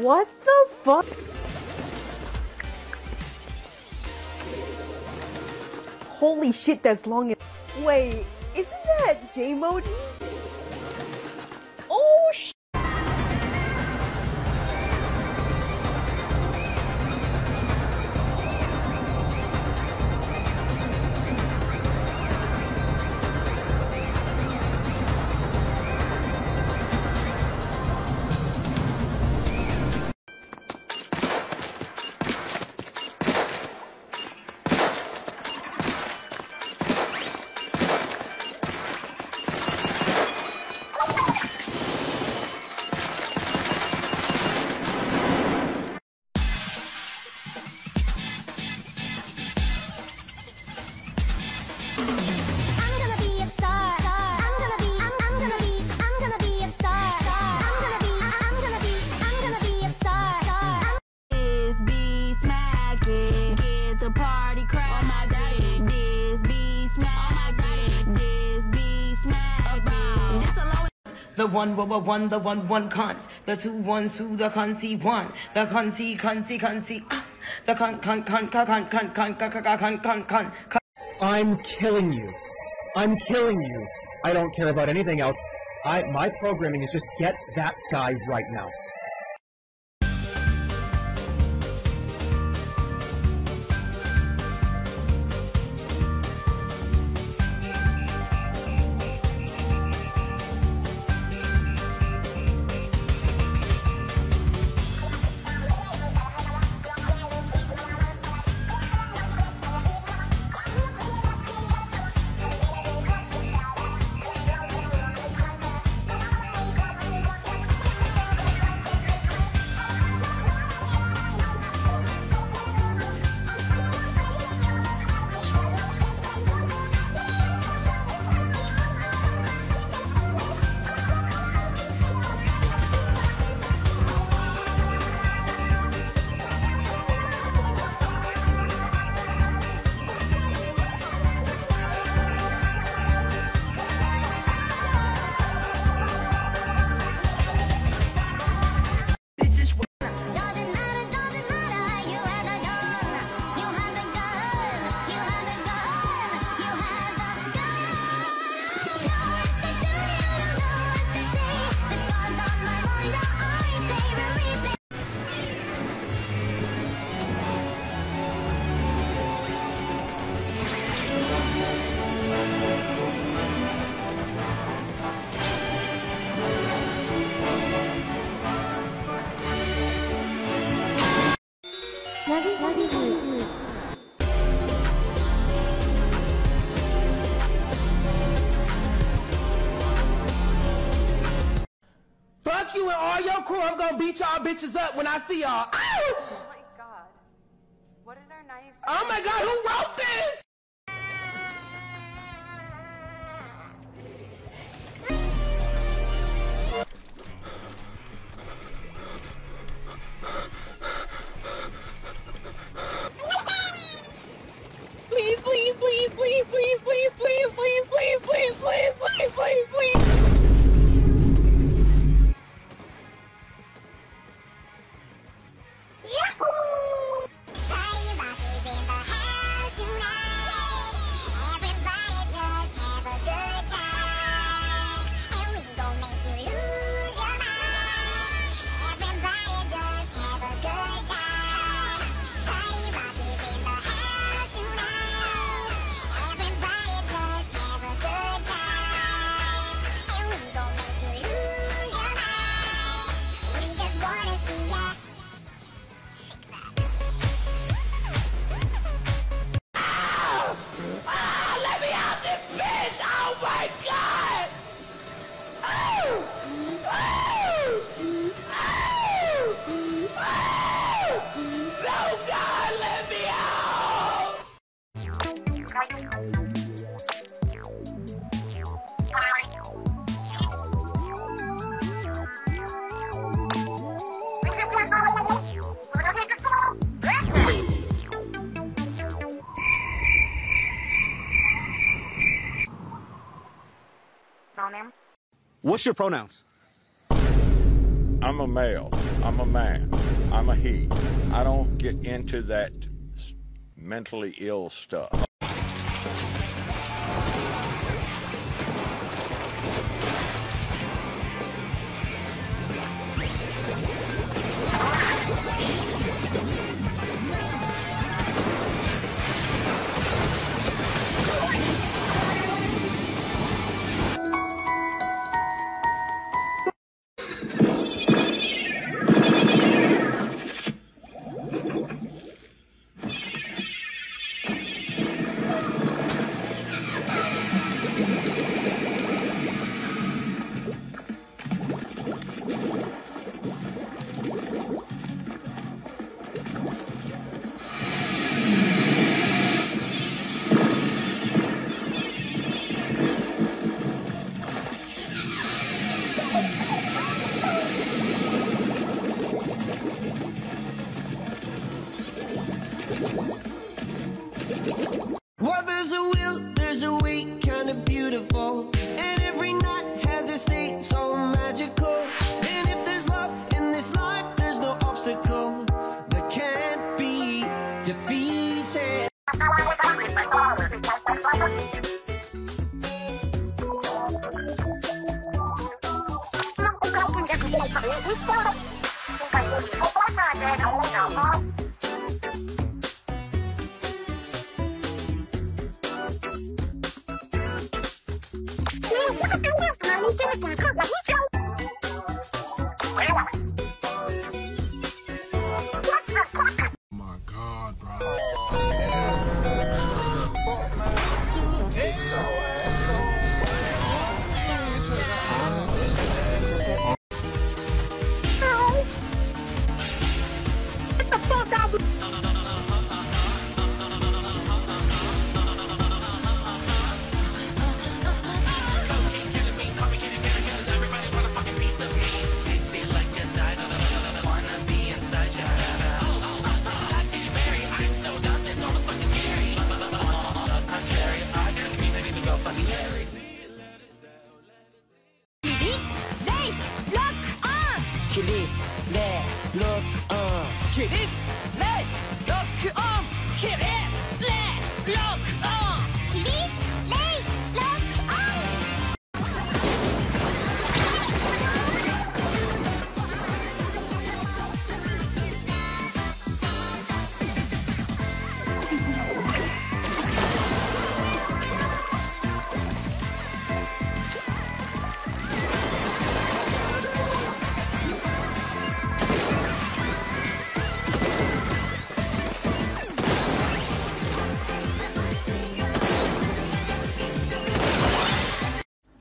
What the fuck? Holy shit, that's long. Wait, isn't that J-Modi? The one, one, one, one, the one, one cunt. The two ones who the cunty one. The cunty, cunty, cunty. Ah. The cunt, cunt, cunt, cunt, cunt, cunt, cunt, cunt, cunt, cunt, cunt, cunt. I'm killing you. I'm killing you. I don't care about anything else. I my programming is just get that guy right now. Fuck you and all your crew. I'm gonna beat y'all bitches up when I see y'all. Ow! Oh my god. What did our knives? Oh my god, who wrote this? What's your pronouns? I'm a male. I'm a man. I'm a he. I don't get into that mentally ill stuff. My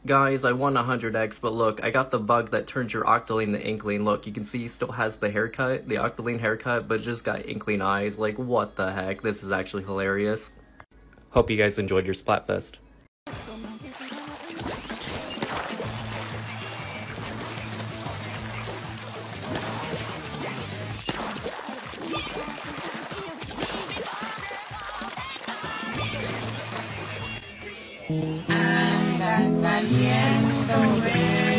Guys, I won 100x, but look, I got the bug that turns your Octoling to Inkling. Look, you can see he still has the haircut, the Octoling haircut, but just got Inkling eyes. Like, what the heck? This is actually hilarious. Hope you guys enjoyed your Splatfest. Uh, tan saliendo